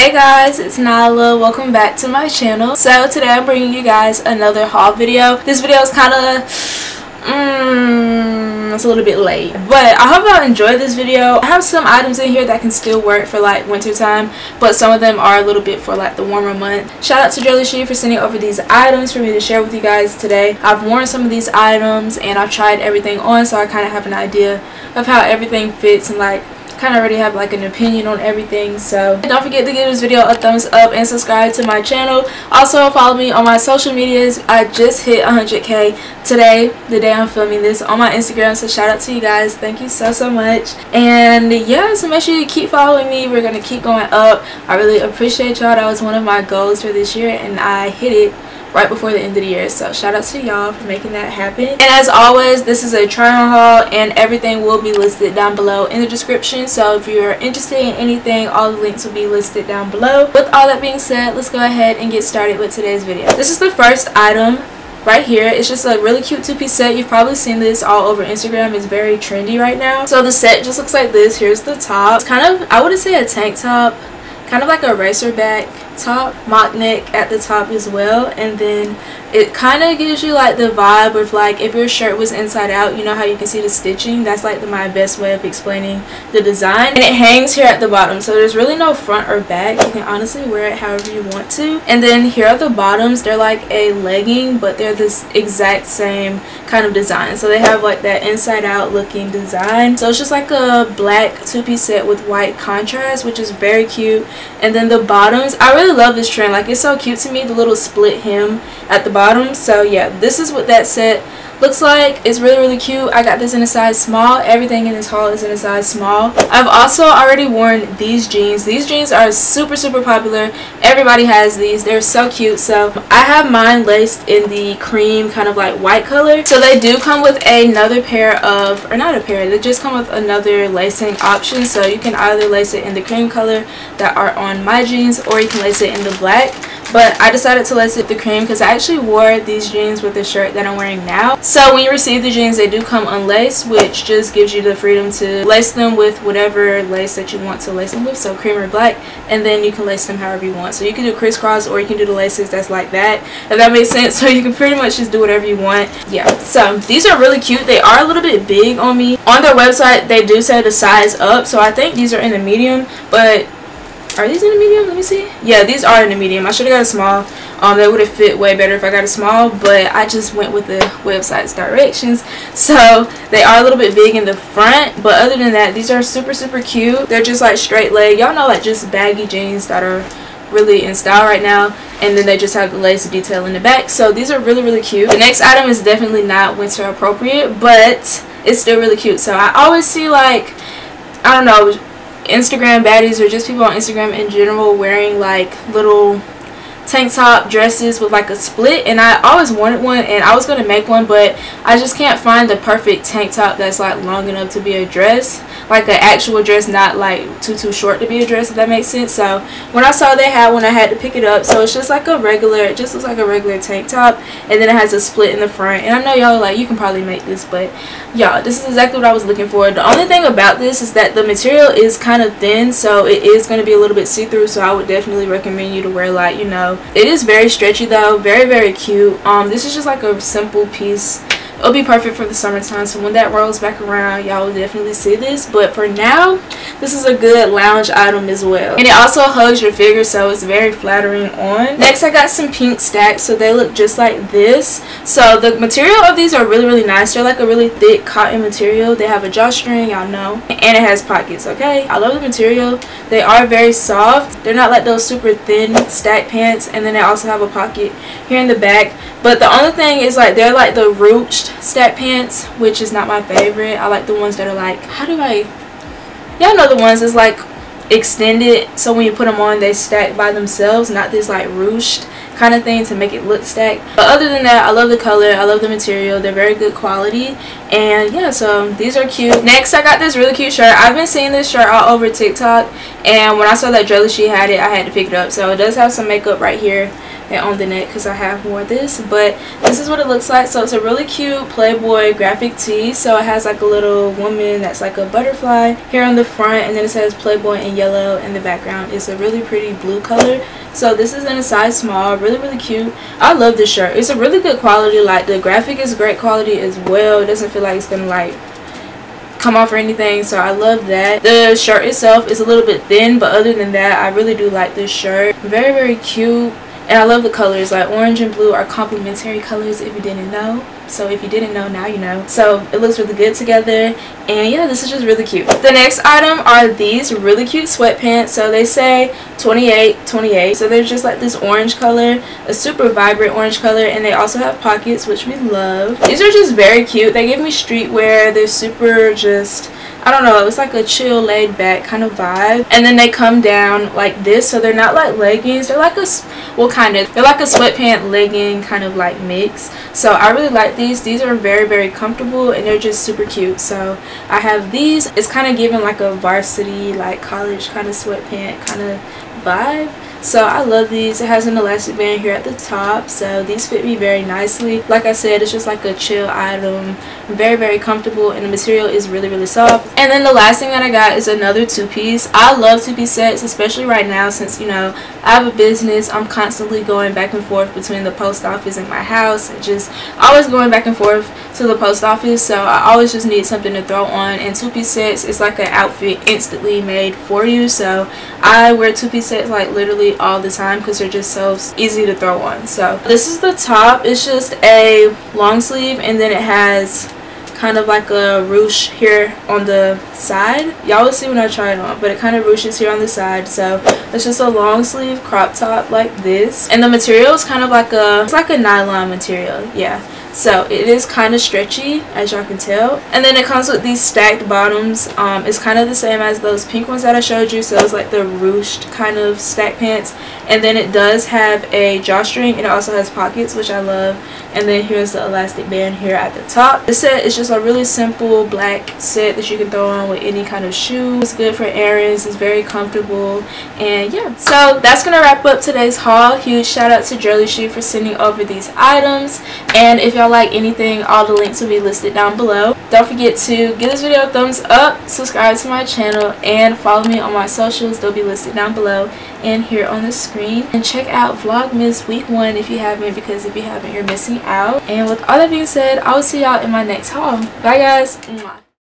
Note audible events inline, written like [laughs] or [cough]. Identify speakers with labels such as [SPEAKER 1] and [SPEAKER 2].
[SPEAKER 1] Hey guys, it's Niyla. Welcome back to my channel. So today I'm bringing you guys another haul video. This video is kind of, mm, it's a little bit late. But I hope y'all enjoy this video. I have some items in here that can still work for like winter time, but some of them are a little bit for like the warmer month. Shout out to JurllyShe for sending over these items for me to share with you guys today. I've worn some of these items and I've tried everything on so I kind of have an idea of how everything fits and like kind of already have like an opinion on everything so. Don't forget to give this video a thumbs up and subscribe to my channel. Also follow me on my social medias. I just hit 100k today the day i'm filming this on my instagram so shout out to you guys. Thank you so so much. And yeah so make sure you keep following me. We're gonna keep going up. I really appreciate y'all. That was one of my goals for this year and i hit it right before the end of the year. So shout out to y'all for making that happen. And as always this is a try on haul and everything will be listed down below in the description. So if you're interested in anything all the links will be listed down below. With all that being said let's go ahead and get started with today's video. This is the first item right here. It's just a really cute two-piece set. You've probably seen this all over instagram. It's very trendy right now. So the set just looks like this. Here's the top. It's kind of i wouldn't say a tank top kind of like a racer back top mock neck at the top as well and then it kind of gives you like the vibe of like if your shirt was inside out you know how you can see the stitching? That's like the, my best way of explaining the design and it hangs here at the bottom so there's really no front or back. You can honestly wear it however you want to and then here are the bottoms they're like a legging but they're this exact same kind of design. So they have like that inside out looking design. So it's just like a black two-piece set with white contrast which is very cute and then the bottoms I really love this trend. Like it's so cute to me the little split hem at the bottom. So yeah this is what that set looks like. It's really really cute. I got this in a size small. Everything in this haul is in a size small. I've also already worn these jeans. These jeans are super super popular. Everybody has these. They're so cute. So i have mine laced in the cream kind of like white color. So they do come with another pair of or not a pair they just come with another lacing option. So you can either lace it in the cream color that are on my jeans or you can lace it in the black. But I decided to lace it the cream because I actually wore these jeans with the shirt that I'm wearing now. So when you receive the jeans, they do come unlaced, which just gives you the freedom to lace them with whatever lace that you want to lace them with, so cream or black, and then you can lace them however you want. So you can do crisscross or you can do the laces that's like that, if that makes sense. [laughs] So you can pretty much just do whatever you want. Yeah, so these are really cute. They are a little bit big on me. On their website, they do say to size up, so I think these are in the medium, but are these in a medium? Let me see. Yeah these are in a medium. I should have got a small um that would have fit way better if i got a small but i just went with the website's directions. [laughs] So they are a little bit big in the front but other than that these are super super cute. They're just like straight leg. Y'all know like just baggy jeans that are really in style right now and then they just have the lace detail in the back. So these are really really cute. The next item is definitely not winter appropriate but it's still really cute. So i always see like i don't know Instagram baddies or just people on Instagram in general wearing like little tank top dresses with like a split and I always wanted one and I was going to make one but I just can't find the perfect tank top that's like long enough to be a dress like an actual dress not like too too short to be a dress if that makes sense. So when I saw they had one I had to pick it up. So it's just like a regular it just looks like a regular tank top and then it has a split in the front. And I know y'all like you can probably make this but y'all this is exactly what I was looking for. The only thing about this is that the material is kind of thin so it is going to be a little bit see-through so I would definitely recommend you to wear like you know it is very stretchy though very very cute. Um this is just like a simple piece it'll be perfect for the summertime so when that rolls back around y'all will definitely see this. But for now this is a good lounge item as well. And it also hugs your figure so it's very flattering on. Next i got some pink stacks so they look just like this. So the material of these are really really nice. They're like a really thick cotton material. They have a drawstring y'all know. And it has pockets okay? I love the material. They are very soft. They're not like those super thin stack pants and then they also have a pocket here in the back. But the only thing is like they're like the ruched stack pants which is not my favorite. I like the ones that are like how do i y'all know the ones that's like extended so when you put them on they stack by themselves not this like ruched kind of thing to make it look stacked. But other than that i love the color i love the material they're very good quality. And yeah so these are cute. Next i got this really cute shirt. I've been seeing this shirt all over tiktok and when i saw that JurllyShe had it i had to pick it up. So it does have some makeup right here and on the neck because I have more of this but this is what it looks like. So it's a really cute playboy graphic tee. So it has like a little woman that's like a butterfly here on the front and then it says playboy in yellow in the background. It's a really pretty blue color. So this is in a size small really really cute. I love this shirt. It's a really good quality. Like the graphic is great quality as well. It doesn't feel like it's gonna like come off or anything. So i love that. The shirt itself is a little bit thin but other than that i really do like this shirt. Very very cute and I love the colors. Like orange and blue are complementary colors if you didn't know. So if you didn't know, now you know. So it looks really good together. And yeah, this is just really cute. The next item are these really cute sweatpants. So they say 28, 28. So they're just like this orange color, a super vibrant orange color. And they also have pockets, which we love. These are just very cute. They give me streetwear. They're super just I don't know, it was like a chill laid back kind of vibe. And then they come down like this, so they're not like leggings. They're like a, well kind of, they're like a sweatpant legging kind of like mix. So I really like these. These are very, very comfortable and they're just super cute. So I have these. It's kind of giving like a varsity, like college kind of sweatpant kind of vibe so I love these. It has an elastic band here at the top so these fit me very nicely. Like I said it's just like a chill item. Very very comfortable and the material is really really soft. And then the last thing that I got is another two-piece. I love two-piece sets especially right now since you know I have a business. I'm constantly going back and forth between the post office and my house and just always going back and forth to the post office. So I always just need something to throw on. And two-piece sets is like an outfit instantly made for you. So I wear two-piece sets like literally all the time because they're just so easy to throw on. So this is the top. It's just a long sleeve and then it has kind of like a ruche here on the side. Y'all will see when I try it on, but it kind of ruches here on the side. So it's just a long sleeve crop top like this. And the material is kind of like a, it's like a nylon material. Yeah so it is kind of stretchy as y'all can tell. And then it comes with these stacked bottoms. Um, it's kind of the same as those pink ones that I showed you. So it's like the ruched kind of stack pants. And then it does have a drawstring. And it also has pockets which I love and then here's the elastic band here at the top. This set is just a really simple black set that you can throw on with any kind of shoe. It's good for errands it's very comfortable and yeah. So that's gonna wrap up today's haul. Huge shout out to JurllyShe for sending over these items. And if y'all like anything all the links will be listed down below don't forget to give this video a thumbs up subscribe to my channel and follow me on my socials. They'll be listed down below and here on the screen. And check out vlogmas week one if you haven't because if you haven't you're missing out. And with all that being said i will see y'all in my next haul. Bye guys.